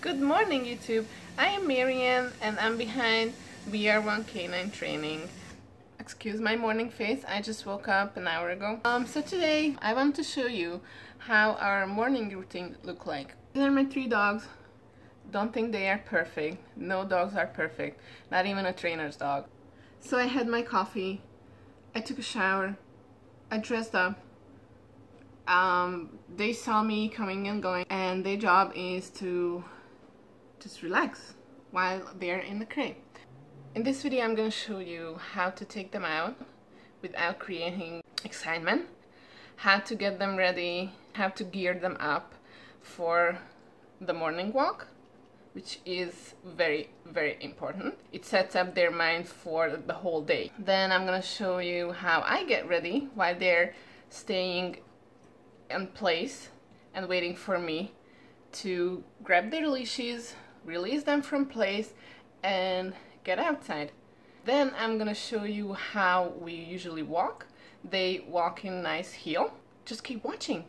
Good morning YouTube, I am Marianne and I'm behind We Are One K9 Training. Excuse my morning face, I just woke up an hour ago. Um, so today I want to show you how our morning routine look like. These are my three dogs. Don't think they are perfect. No dogs are perfect, not even a trainer's dog. So I had my coffee, I took a shower, I dressed up, um, they saw me coming and going and their job is to just relax while they're in the crate. In this video I'm going to show you how to take them out without creating excitement, how to get them ready, how to gear them up for the morning walk, which is very very important. It sets up their mind for the whole day. Then I'm going to show you how I get ready while they're staying in place and waiting for me to grab their leashes, release them from place and get outside. Then I'm gonna show you how we usually walk. They walk in nice heel. Just keep watching.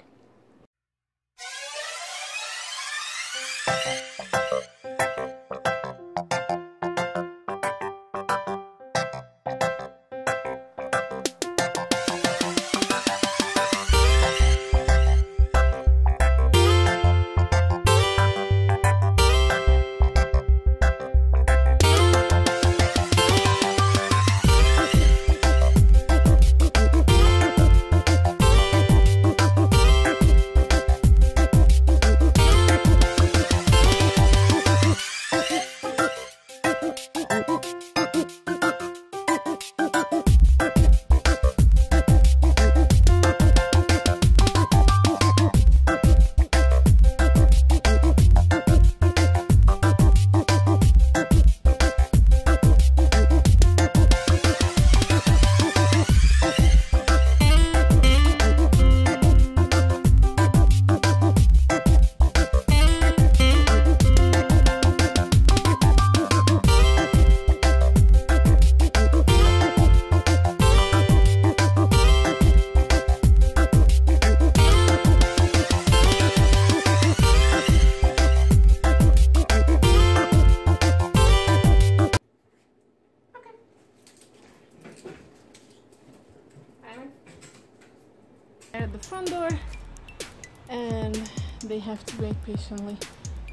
They have to wait patiently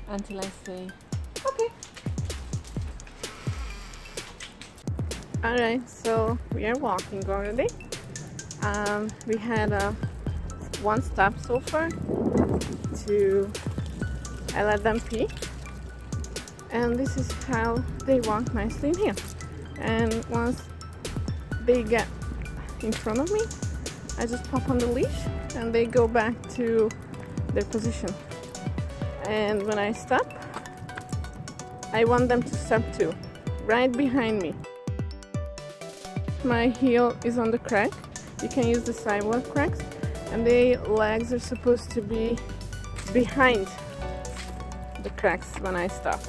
until I say okay. Alright so we are walking already. Um, we had a one stop so far to I let them pee and this is how they walk nicely in here. And once they get in front of me I just pop on the leash and they go back to their position. And when I stop, I want them to stop too, right behind me. My heel is on the crack. You can use the sidewalk cracks and the legs are supposed to be behind the cracks when I stop.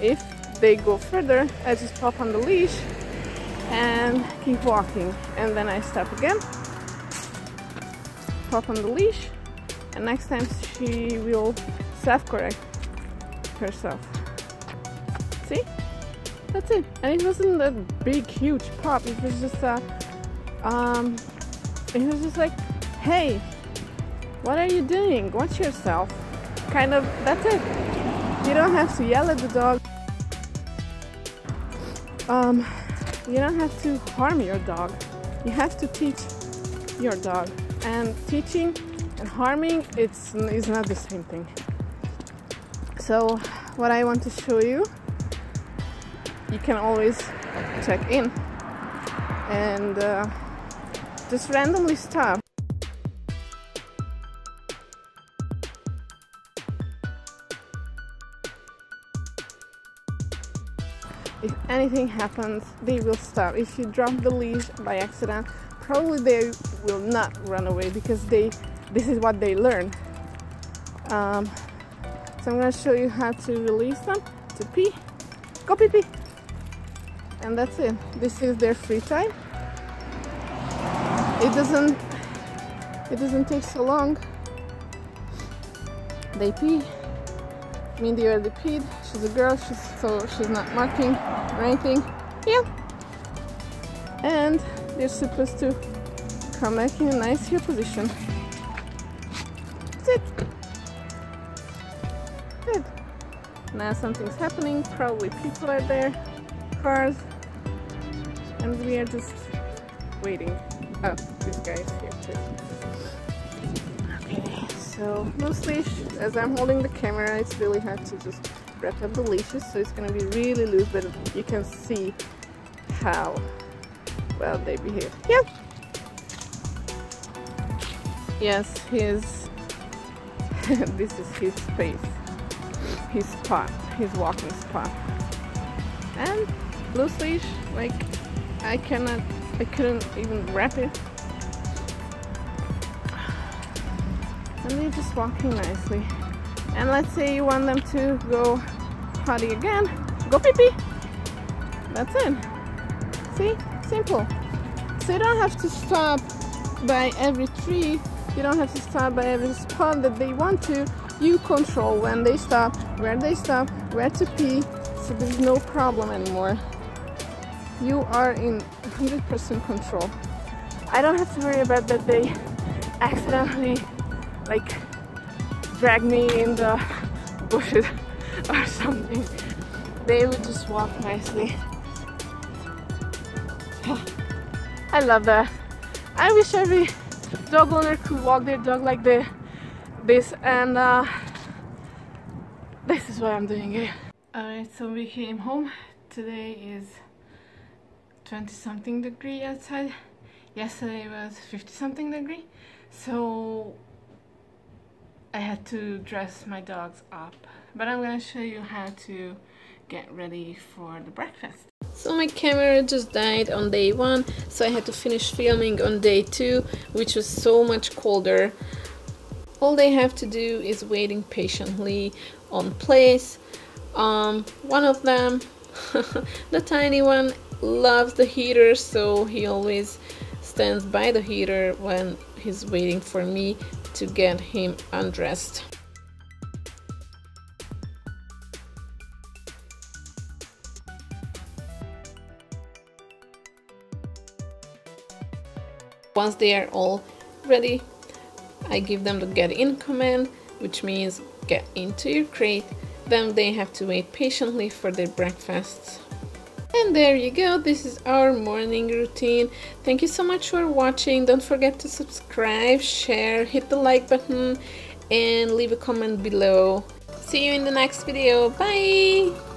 If they go further, I just pop on the leash and keep walking and then I stop again pop on the leash and next time she will self-correct herself. See? That's it. And it wasn't a big, huge pop. It was just a, um, it was just like, hey, what are you doing? Watch yourself. Kind of, that's it. You don't have to yell at the dog. Um, you don't have to harm your dog. You have to teach your dog and teaching and harming it's is not the same thing. So what I want to show you you can always check in. And uh, just randomly stop. If anything happens they will stop. If you drop the leash by accident probably they will not run away because they this is what they learn um, so I'm to show you how to release them to pee go pee pee and that's it this is their free time it doesn't it doesn't take so long they pee Mindy already peed. She's a girl, she's, so she's not marking or anything. Yeah. And they're supposed to come back in a nice heel position. Sit. Good. Now something's happening. Probably people are there, cars, and we are just waiting. Oh, this guy is here too. Okay, so loose leash. As I'm holding the camera, it's really hard to just wrap up the leashes, so it's gonna be really loose, but you can see how well they behave. Yep. Yes, his this is his space, his spot, his walking spot. And loose leash, like I cannot I couldn't even wrap it. And they're just walking nicely. And let's say you want them to go potty again, go pee pee. That's it. See? Simple. So you don't have to stop by every tree, you don't have to stop by every spot that they want to. You control when they stop, where they stop, where to pee, so there's no problem anymore you are in 100% control. I don't have to worry about that they accidentally like drag me in the bushes or something. They would just walk nicely. I love that. I wish every dog owner could walk their dog like the, this and uh, this is why I'm doing it. Alright, so we came home. Today is 20 something degree outside yesterday was 50 something degree so I had to dress my dogs up but I'm gonna show you how to get ready for the breakfast so my camera just died on day one so I had to finish filming on day two which was so much colder all they have to do is waiting patiently on place um, one of them the tiny one loves the heater so he always stands by the heater when he's waiting for me to get him undressed. Once they are all ready, I give them the get in command, which means get into your crate. Then they have to wait patiently for their breakfasts. And there you go, this is our morning routine. Thank you so much for watching. Don't forget to subscribe, share, hit the like button, and leave a comment below. See you in the next video. Bye!